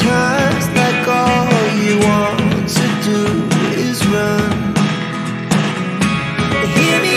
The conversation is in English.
times like all you want to do is run. Hear me